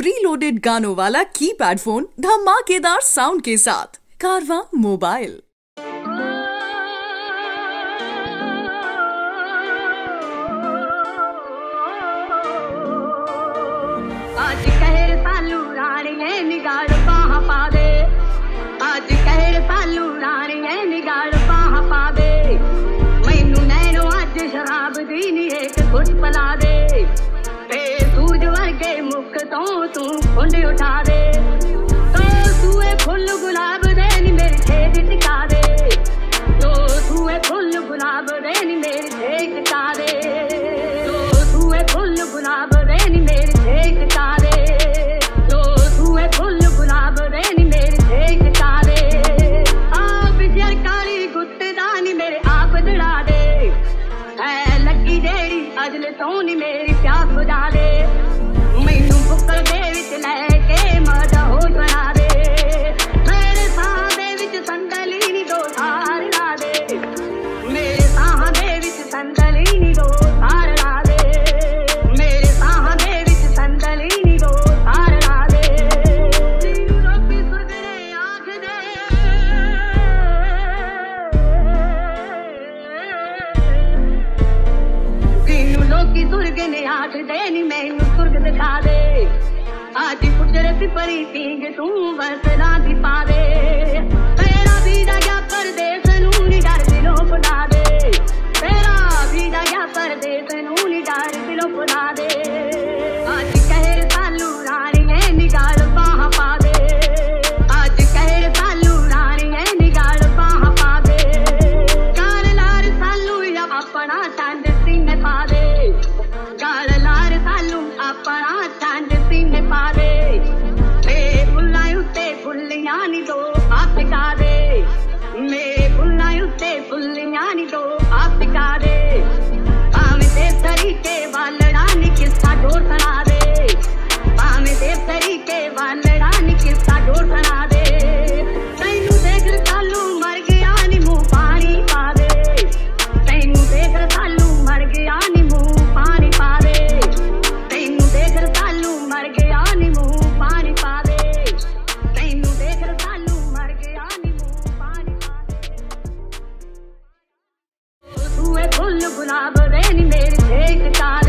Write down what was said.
Preloaded गानों वाला keypad phone धमाकेदार साउंड के साथ। कारवा मोबाइल आज कहर रानी है निगाड़ पा दे। आज रानी है निगाड़ पाह पा दे। मैनू दे। ਸੂਰਜ ਵਰਗੇ ਮੁਖ ਤੋਂ ਤੂੰ ਖੁੰਡ ਉਠਾ ਦੇ ਤੋ ਸੂਏ ਫੁੱਲ ਗੁਲਾਬ ਦੇ ਨੀ ਮੇਰੇ ਛੇਦ ਟਿਕਾ ਦੇ ਤੋ ਸੂਏ ਫੁੱਲ ਗੁਲਾਬ ਦੇ ਨੀ ਮੇਰੇ ਛੇਦ ਟਿਕਾ ਦੇ ਤੋ ਸੂਏ ਫੁੱਲ ਗੁਲਾਬ ਦੇ ਨੀ ਮੇਰੇ ਛੇਦ ਟਿਕਾ ਦੇ ਤੋ ਸੂਏ ਫੁੱਲ ਗੁਲਾਬ ਦੇ ਨੀ ਮੇਰੇ ਛੇਦ ਟਿਕਾ ਦੇ ਆ ਬਿਜਰ ਕਾਲੀ ਗੁੱਤ ਦਾ ਨੀ ਮੇਰੇ ਆਪ ਦੜਾ ਦੇ ਐ ਲੱਗੀ ਜਿਹੜੀ ਅਜਲ ਤੋਂ ਨੀ ਮੇਰੀ ਪਿਆਸ ਬੁਝਾ ਦੇ की दुर्ग ने आठ देनी मैनू सुर्ग दिखा दे। आज कुछ रसी परी तू बस ना दिपा दे। जानी दो आप कारे भावे देव तरीके वालड़ा ने किस्सा डोर बना दे। भावे देव तरीके वालड़ा ने किस्सा डोर बना not but any made take the time.